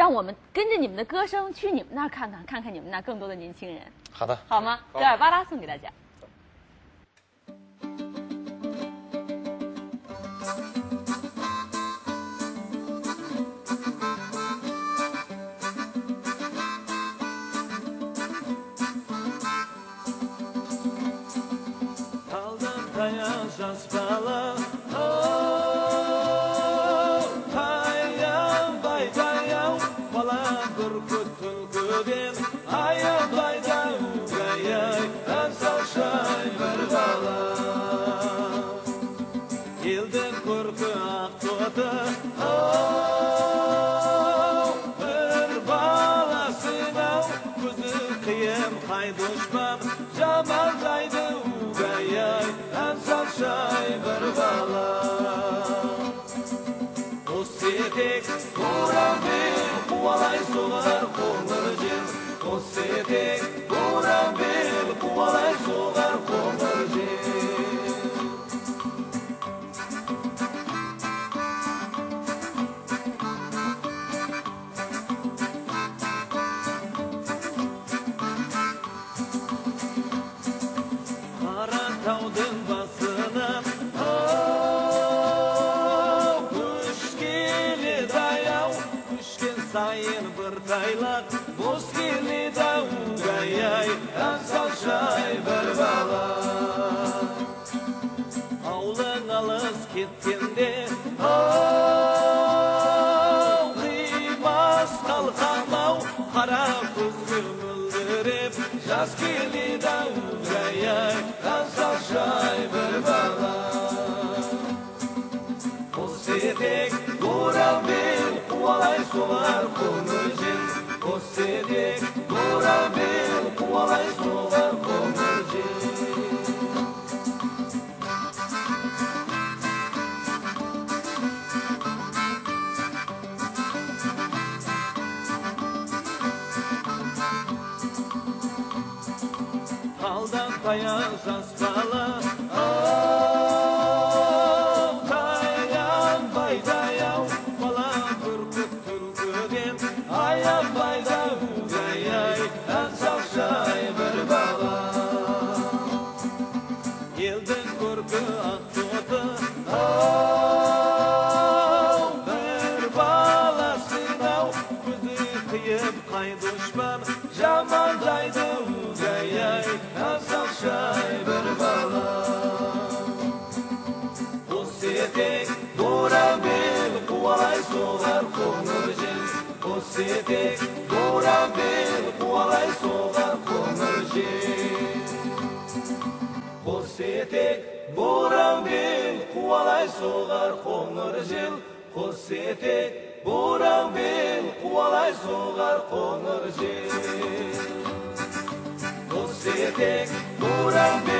让我们跟着你们的歌声去你们那儿看看，看看你们那更多的年轻人。好的，好吗？《戈尔巴拉》送给大家。күркіттің көбен аялдайда өгәй ай тасашай бір бала елдің көркі ақтоты бір бала сыйнау көзі қиым қай дұшпан жаман қара таудың басына ау көш келеді аяу көшкен сайын бір тайлақ бос келеді аудай ай аңсаушай бір бала ауылың алыс кеткенде ау қимас қалқам ау қара das gelida uvrayak das shai bevala Você tem que curar bem, o alai sumar com алдан таяқ жас бала mein Duschmann, ja jamais Leid, du, gei, gei, hab's auf Scheiber, Bala. Du sie tek, du rabel, ku alai so har konurjen, du sie tek, du rabel, alai so har konurjen. Você tem du rabel, ku alai so har konurjen, қос етек мен, қуалай соғар қоңыр жел қос етек мен,